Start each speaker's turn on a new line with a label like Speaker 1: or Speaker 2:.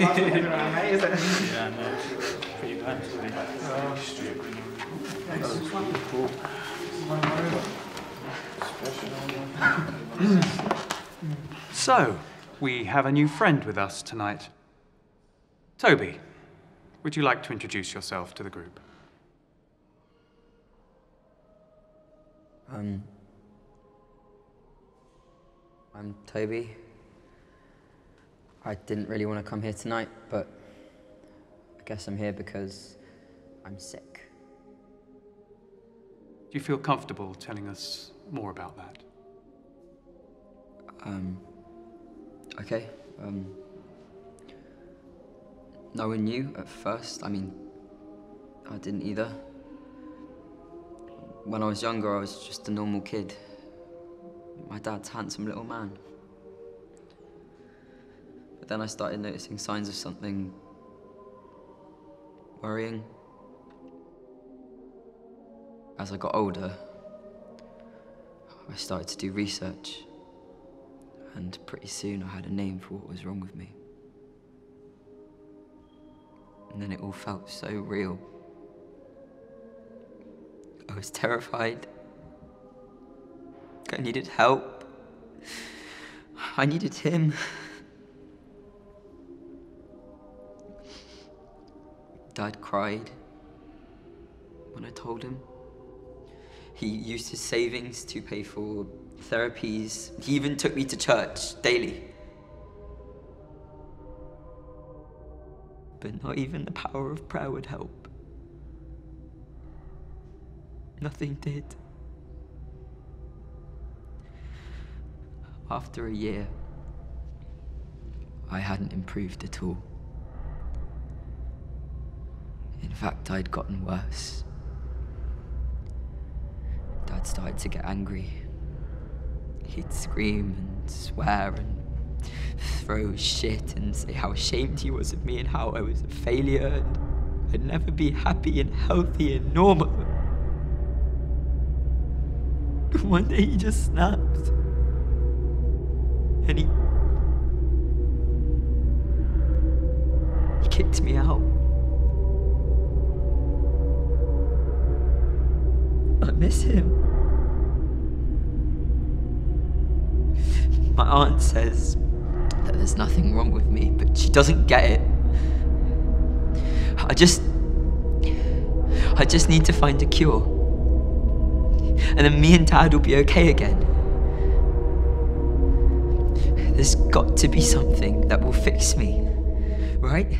Speaker 1: So, we have a new friend with us tonight. Toby, would you like to introduce yourself to the group?
Speaker 2: Um, I'm Toby. I didn't really want to come here tonight, but I guess I'm here because I'm sick.
Speaker 1: Do you feel comfortable telling us more about that?
Speaker 2: Um, okay. Um, no one knew at first. I mean, I didn't either. When I was younger, I was just a normal kid. My dad's handsome little man. But then I started noticing signs of something worrying. As I got older, I started to do research. And pretty soon I had a name for what was wrong with me. And then it all felt so real. I was terrified. I needed help. I needed him. Dad cried when I told him. He used his savings to pay for therapies. He even took me to church daily. But not even the power of prayer would help. Nothing did. After a year, I hadn't improved at all. In fact, I'd gotten worse. Dad started to get angry. He'd scream and swear and throw shit and say how ashamed he was of me and how I was a failure and I'd never be happy and healthy and normal. One day he just snapped. And he. He kicked me out. Miss him. My aunt says that there's nothing wrong with me, but she doesn't get it. I just. I just need to find a cure. And then me and Dad will be okay again. There's got to be something that will fix me, right?